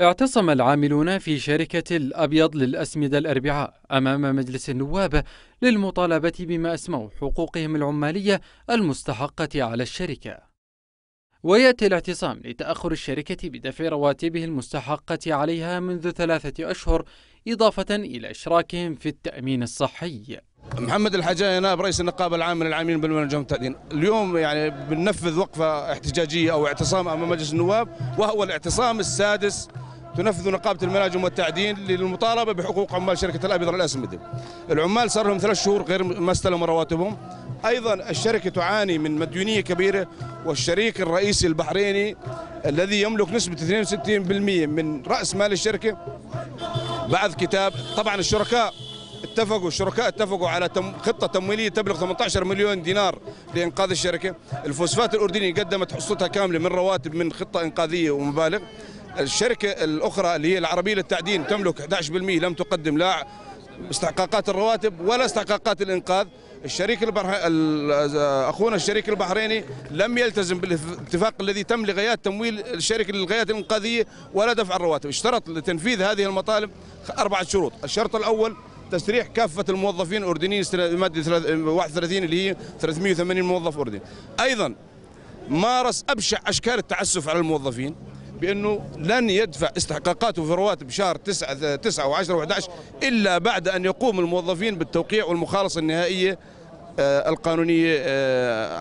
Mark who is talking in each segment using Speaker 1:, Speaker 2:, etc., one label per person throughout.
Speaker 1: اعتصم العاملون في شركة الأبيض للأسمدة الأربعاء أمام مجلس النواب للمطالبة بما أسموا حقوقهم العمالية المستحقة على الشركة. ويأتي الاعتصام لتأخر الشركة بدفع رواتبه المستحقة عليها منذ ثلاثة أشهر إضافة إلى إشراكهم في التأمين الصحي.
Speaker 2: محمد الحجاي نائب رئيس النقابة العامة للعاملين بالمنجم التعدين اليوم يعني بننفذ وقفة احتجاجية أو اعتصام أمام مجلس النواب وهو الاعتصام السادس تنفذ نقابة المناجم والتعدين للمطالبة بحقوق عمال شركة الأبيض الأسمدة. العمال صار لهم ثلاث شهور غير ما استلموا رواتبهم. أيضا الشركة تعاني من مديونية كبيرة والشريك الرئيسي البحريني الذي يملك نسبة 62% من رأس مال الشركة بعد كتاب طبعا الشركاء اتفقوا الشركاء اتفقوا على تم خطة تمويلية تبلغ 18 مليون دينار لإنقاذ الشركة، الفوسفات الاردني قدمت حصتها كاملة من رواتب من خطة إنقاذية ومبالغ، الشركة الأخرى اللي هي العربية للتعدين تملك 11% لم تقدم لا استحقاقات الرواتب ولا استحقاقات الإنقاذ. الشريك البحر... أخونا الشريك البحريني لم يلتزم بالاتفاق الذي تم لغايات تمويل الشركة للغايات الإنقاذية ولا دفع الرواتب. اشترط لتنفيذ هذه المطالب أربعة شروط. الشرط الأول تسريح كافة الموظفين الاردنيين ماده 31 اللي هي 380 موظف أردني. أيضا مارس أبشع أشكال التعسف على الموظفين. بأنه لن يدفع استحقاقاته في رواتب شهر 9 9 و10 و11 إلا بعد أن يقوم الموظفين بالتوقيع والمخالصة النهائية القانونية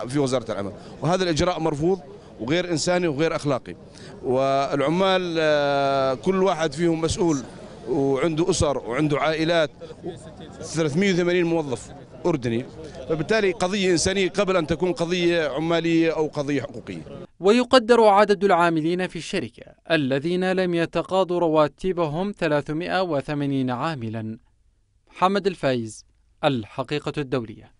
Speaker 2: في وزارة العمل. وهذا الإجراء مرفوض وغير إنساني وغير أخلاقي. والعمال كل واحد فيهم مسؤول وعنده أسر وعنده عائلات. 380 موظف أردني. فبالتالي قضية إنسانية قبل أن تكون قضية عمالية أو قضية حقوقية.
Speaker 1: ويقدر عدد العاملين في الشركة الذين لم يتقاضوا رواتبهم 380 عاملا. محمد الفايز الحقيقة الدولية.